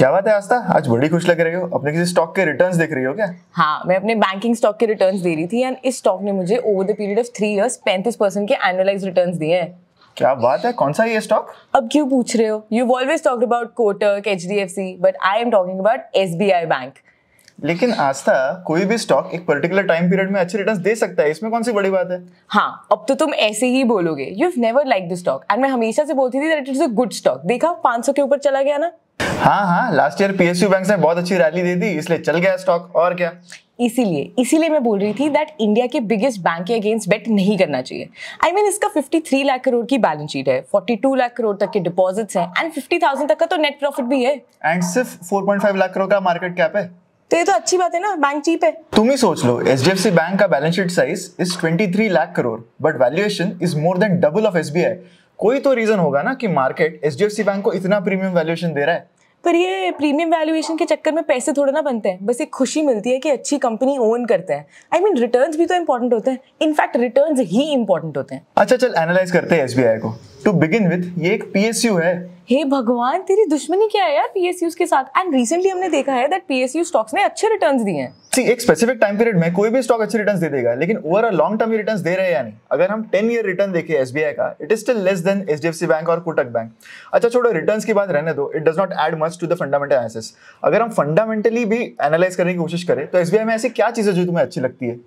क्या बात है आस्था? आज बड़ी खुश लग रही हो। अपने किसी स्टॉक के रिटर्न्स देख रही हो क्या? हाँ मैं अपने बैंकिंग स्टॉक के रिटर्न्स दे रही थी एंड इस स्टॉक ने मुझे over the period of three years पैंतीस परसेंट के एनुअलाइज रिटर्न्स दिए हैं। क्या बात है? कौन सा ये स्टॉक अब क्यों पूछ रहे हो? You always talked about Kotak H D F C but I am talking about S B I bank लेकिन आस्था कोई भी स्टॉक एक पर्टिकुलर टाइम पीरियड में अच्छे रिटर्न्स दे सकता है। इसमें कौन सी बड़ी बात है? हाँ अब तो तुम ऐसे ही बोलोगे। You never like the stock and मैं हमेशा से बोलती थी that it is a good stock देखा 500 के ऊपर चला गया ना? हाँ हाँ लास्ट ईयर पीएसयू बैंक ने बहुत अच्छी रैली दे दी इसलिए चल गया स्टॉक और क्या? इसीलिए इसीलिए मैं बोल रही थी दैट इंडिया के बिगेस्ट बैंक के अगेंस्ट बेट नहीं करना चाहिए। आई I मीन mean, इसका 53 लाख करोड़ की बैलेंस शीट है 42 लाख करोड़ तक के डिपॉजिट्स हैं एंड 50,000 तक का तो नेट प्रॉफिट भी है। एंड सिर्फ़ 4.5 लाख करोड़ का मार्केट कैप है। तो ये तो अच्छी बात है ना बैंक चीप है। तुम ही सोच लो एच बैंक का balance sheet size is 23 lakh crore but valuation is more than double of SBI कोई तो रीजन होगा ना कि मार्केट एच बैंक को इतना प्रीमियम वैल्यूएशन दे रहा है। पर ये प्रीमियम वैल्यूएशन के चक्कर में पैसे थोड़े ना बनते हैं बस एक खुशी मिलती है कि अच्छी कंपनी ओन करते हैं। आई मीन रिटर्न्स भी तो इंपॉर्टेंट होते हैं। इनफैक्ट रिटर्न्स ही इंपॉर्टेंट होते हैं। अच्छा चल एनालाइज करते हैं एसबीआई को। टू बिगिन विद ये एक पीएसयू है। हे भगवान, तेरी दुश्मनी क्या है यार पीएसयूज के साथ? एंड रिसेंटली हमने देखा है दैट पीएसयू स्टॉक्स ने अच्छे रिटर्न्स दिए हैं। सी एक स्पेसिफिक टाइम पीरियड में कोई भी स्टॉक अच्छे रिटर्न्स दे देगा, लेकिन over a long term returns दे रहे हैं या नहीं? अगर हम 10 ईयर रिटर्न देखें एसबीआई का it is still less than HDFC bank और कोटक बैंक अच्छा छोड़ो रिटर्न्स की बात रहने दो it does not add much to the fundamental analysis अगर हम फंडामेंटली भी एनालाइज करने की कोशिश करें तो एसबीआई में ऐसी क्या चीज़ें जो तुम्हें अच्छी लगती है?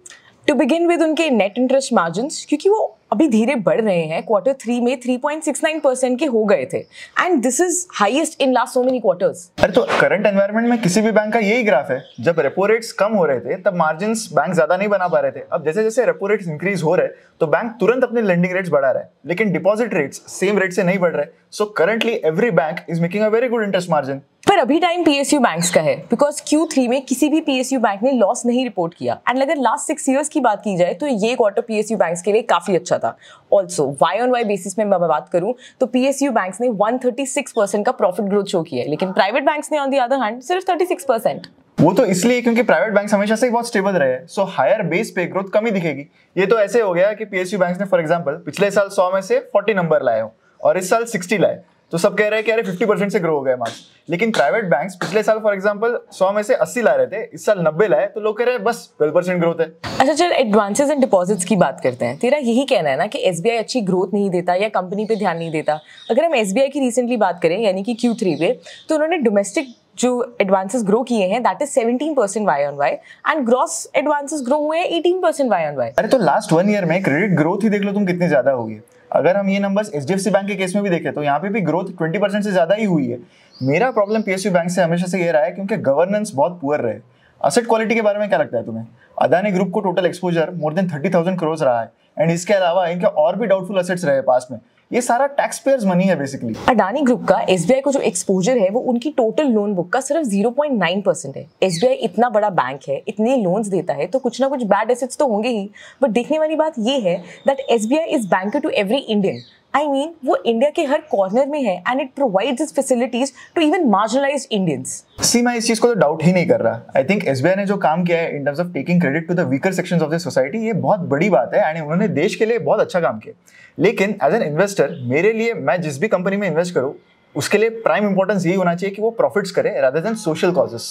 टू बिगिन विद उनके नेट इंटरेस्ट मार्जिन क्योंकि वो अभी धीरे बढ़ रहे हैं क्वार्टर थ्री में 3.69 परसेंट के हो गए थे। And this is highest in last so many quarters अरे तो करंट एनवायरनमेंट में किसी भी बैंक का यही ग्राफ है, जब रेपो रेट्स कम हो रहे थे, तब मार्जिन बैंक ज़्यादा नहीं बना पा रहे थे। अब जैसे जैसे रेपो रेट्स इंक्रीज हो रहे तो बैंक तुरंत अपने लेंडिंग रेट्स बढ़ा रहा लेकिन डिपॉजिट रेट्स सेम रेट से नहीं बढ़ रहे। So currently every bank is making a very good interest margin पर अभी टाइम पीएसयू बैंक्स का है बिकॉज़ Q3 में किसी भी पीएसयू बैंक ने लॉस नहीं रिपोर्ट किया। एंड अगर लास्ट सिक्स ईयर्स की बात की जाए तो ये क्वार्टर पीएसयू बैंक्स के लिए काफ़ी अच्छा था। Also Y on Y basis में मैं बात करूँ तो पीएसयू बैंक्स ने 136 परसेंट का प्रॉफिट ग्रोथ शो किया है, लेकिन प्राइवेट बैंक्स ने ऑन दी अदर हैंड सिर्फ़ 36 परसेंट वो तो इसलिए क्योंकि प्राइवेट बैंक हमेशा से बहुत स्टेबल रहे सो हायर बेस पे ग्रोथ कमी दिखेगी। ये तो ऐसे हो गया कि पीएसयू बैंक ने फॉर एग्जांपल पिछले साल सौ में से 40 नंबर लाए हो, और इस साल 60 लाए। तो सब कह रहे हैं कि अरे 50 परसेंट से ग्रो हो गए मार्क्स लेकिन प्राइवेट बैंक्स पिछले साल फॉर एग्जांपल 100 में से 80 ला रहे थे इस साल 90 लाए तो लोग कह रहे हैं बस 12 परसेंट ग्रोथ है। अच्छा चल एडवांसेस एंड डिपॉजिट्स की बात करते हैं। तेरा यही कहना है ना कि एसबीआई अच्छी ग्रोथ नहीं देता या कंपनी पे ध्यान नहीं देता। अगर हम एसबीआई की रिसेंटली बात करें यानी कि क्यू पे तो उन्होंने डोमेस्टिक जो एडवांसेस ग्रो किए हैं that is 17 percent Y on Y and gross advances grow हुए हैं 18 परसेंट वाई ऑन वाई अरे तो लास्ट वन ईयर में क्रेडिट ग्रोथ ही देख लो तुम कितनी ज़्यादा होगी। अगर हम ये नंबर्स एच बैंक के केस में भी देखें तो यहाँ पे भी ग्रोथ ट्वेंटी परसेंट से ज़्यादा ही हुई है। मेरा प्रॉब्लम पीएसयू बैंक से हमेशा से ये रहा है क्योंकि गवर्नेंस बहुत पुअर रहे। असेट क्वालिटी के बारे में क्या लगता है तुम्हें? अदानी ग्रुप को total exposure more than thirty thousand crore रहा है। एंड इसके अलावा इनके और भी डाउटफुल असेट्स रहे पास में। ये सारा टैक्स पेयर्स मनी है बेसिकली अडानी ग्रुप का एसबीआई को जो एक्सपोजर है, वो उनकी टोटल लोन बुक का सिर्फ़ 0.9 परसेंट है। एसबीआई इतना बड़ा बैंक है, इतने लोन देता है तो कुछ ना कुछ बैड एसेट्स तो होंगे ही। बट देखने वाली बात ये है that SBI is bank to every Indian I I mean mean, वो इंडिया के हर कॉर्नर में है and it provides its facilities to even marginalised Indians see मैं इस चीज़ को तो डाउट ही नहीं कर रहा। आई थिंक एसबीआई ने जो काम किया है in terms of taking credit to the weaker sections of the society ये बहुत बड़ी बात है एंड उन्होंने देश के लिए बहुत अच्छा काम किया। लेकिन एज एन इन्वेस्टर मेरे लिए मैं जिस भी कंपनी में इन्वेस्ट करूँ उसके लिए प्राइम इंपॉर्टेंस यही होना चाहिए कि वो प्रॉफिट्स करे रादर देन सोशल कॉजेस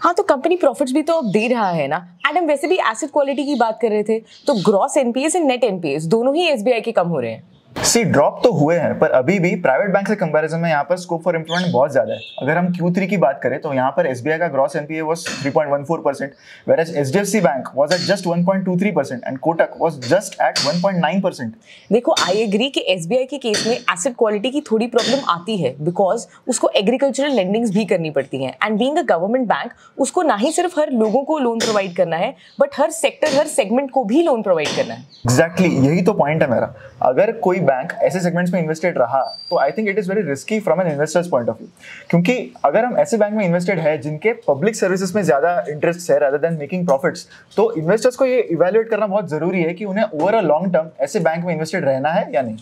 हाँ तो कंपनी प्रॉफिट्स भी तो अब दे रहा है ना। एंड हम वैसे भी एसेट क्वालिटी की बात कर रहे थे तो gross NPAs and net NPAs दोनों ही एसबीआई के कम हो रहे हैं। सी ड्रॉप तो हुए हैं पर अभी भी प्राइवेट बैंक से कंपैरिजन में यहाँ पर स्कोप फॉर इंप्रूवमेंट बहुत ज़्यादा है। अगर हम Q3 की बात करें तो यहाँ पर SBI का gross NPA was 3.14 percent whereas HDFC bank was at just 1.23 percent and Kotak was just at 1.9 percent देखो आई एग्री कि SBI के केस में एसेट क्वालिटी की थोड़ी प्रॉब्लम आती है बिकॉज़ उसको एग्रीकल्चरल लेंडिंग्स भी करनी पड़ती हैं। And being a government bank उसको ना ही सिर्फ़ हर लोगों को लोन प्रोवाइड करना है बट हर सेक्टर हर सेगमेंट को भी लोन प्रोवाइड करना है। एग्जैक्टली exactly, यही तो पॉइंट है मेरा। अगर कोई बैंक ऐसे सेगमेंट्स में इन्वेस्टेड रहा तो I think it is very risky from an investor's point of view क्योंकि अगर हम ऐसे बैंक में इन्वेस्टेड है जिनके पब्लिक सर्विसेज़ में ज़्यादा इंटरेस्ट है रादर देन मेकिंग प्रॉफिट्स तो इन्वेस्टर्स को ये इवेल्युएट करना बहुत ज़रूरी है कि उन्हें ओवर अ लॉन्ग टर्म ऐसे बैंक में इन्वेस्टेड रहना है या नहीं।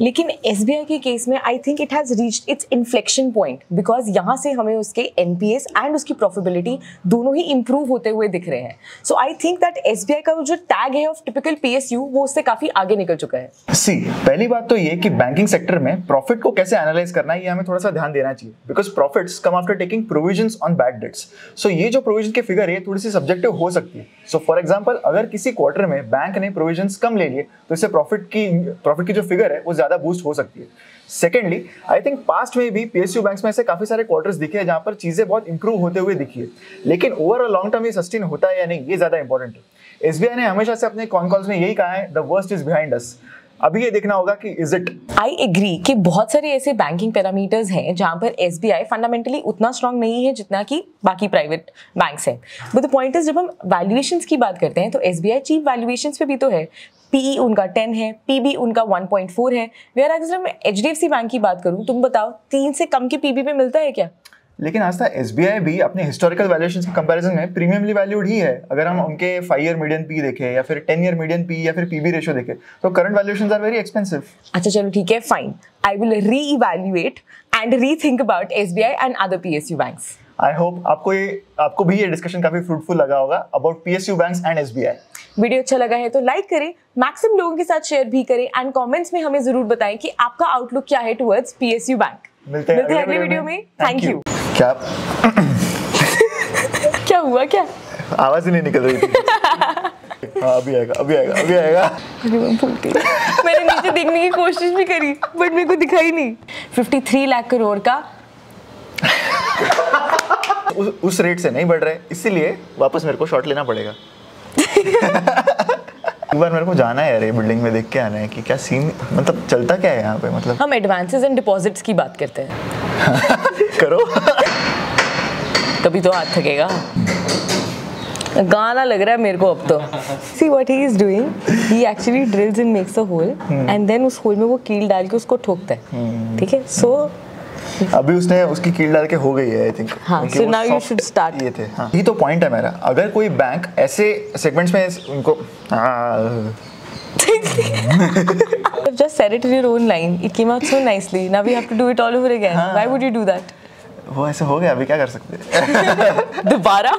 लेकिन एस के केस में I think it has reached its inflection point because यहाँ से हमें उसके एनपीएस एंड उसकी प्रॉफिटेबिलिटी दोनों ही इंप्रूव होते हुए दिख रहे हैं। So I think that S का जो टैग है ऑफ़ टिपिकल पीएसयू वो उससे काफ़ी आगे निकल चुका है। सी पहली बात तो ये कि बैंकिंग सेक्टर में प्रॉफिट को कैसे एनालाइज करना है, ये हमें थोड़ा सा ध्यान देना चाहिए। Because profits come after taking provision on bad debts so ये जो प्रोविज़न के फिगर है थोड़ी सी सब्जेक्टिव हो सकती है। सो फॉर एग्ज़ाम्पल अगर किसी क्वार्टर में बैंक ने प्रोविज़न कम ले लिए तो इससे प्रॉफिट की प्रॉफिट की जो फिगर है, वो ज़्यादा बूस्ट हो सकती है। सेकेंडली आई थिंक पास्ट में भी पीएसयू बैंक्स में ऐसे काफ़ी सारे क्वार्टर्स दिखे हैं, जहाँ पर चीज़ें बहुत इंप्रूव होते हुए दिखी है। लेकिन ओवर लॉन्ग टर्म ये सस्टेन होता है या नहीं, ये ज़्यादा इंपॉर्टेंट है। एस ने हमेशा से अपने कॉन कॉल्स में यही कहा है the worst is behind us अभी ये देखना होगा कि इज़ इट आई एग्री कि बहुत सारे ऐसे बैंकिंग पैरामीटर्स हैं जहाँ पर एसबीआई फंडामेंटली उतना स्ट्रांग नहीं है जितना कि बाकी प्राइवेट बैंक हैं। बट द पॉइंट इज़ जब हम वैल्यूएशन की बात करते हैं तो एस चीप वैल्यूएशन पे भी तो है। पीई e उनका 10 है पीबी उनका 1.4 है। वेयर अगर मैं एच बैंक की बात करूँ, तुम बताओ, तीन से कम के पीबी पे मिलता है क्या? लेकिन आज तक एस भी अपने हिस्टोरिकल वैल्यूएशन के कंपैरिजन में प्रीमियमली वैल्यूड ही है। अगर हम उनके फाइव ईयर मीडियन पी देखें या फिर टेन ईयर मीडियन पी या फिर पीबी रेशियो देखें तो current valuation are very expensive अच्छा चलो ठीक है fine I will reevaluate and rethink about S and other P S U banks I hope आपको ये आपको भी ये डिस्कशन काफ़ी फ्रूटफुल लगा होगा about P S U banks and S B I video अच्छा लगा है तो लाइक करें मैक्सिमम लोगों के साथ शेयर भी करें एंड कमेंट्स में हमें ज़रूर बताएँ कि आपका आउटलुक क्या है टुवर्ड्स पीएसयू बैंक मिलते हैं अगले वीडियो में। थैंक यू क्या? क्या हुआ क्या? आवाज़ ही नहीं निकल रही थी। हाँ अभी आएगा अभी आएगा अभी आएगा। मैंने नीचे देखने की कोशिश भी करी बट मेरे को दिखाई नहीं। 53 लाख करोड़ का। उस, उस रेट से नहीं बढ़ रहे इसीलिए वापस मेरे को शॉट लेना पड़ेगा। एक बार मेरे को जाना है यार ये बिल्डिंग में देख के आना है कि क्या सीन मतलब चलता क्या है यहाँ पे मतलब? हम एडवांसेस एंड डिपॉजिट्स की बात करते हैं। करो। तभी तो हाथ थकेगा। गाना लग रहा है मेरे को अब तो। See what he is doing he actually drills and makes a hole and then उस होल में वो कील डाल के उसको ठोकता है। Hmm. ठीक है? सो अभी उसने उसकी कील डाल के हो गई है आई थिंक हाँ so now you should start ये थे हाँ। ये तो पॉइंट है मेरा। अगर कोई बैंक ऐसे सेगमेंट्स में उनको just said it in your own line. It came out so nicely. Now we have to do it all over again. हाँ. Why would you do that? वो ऐसे हो गया अभी क्या कर सकते दोबारा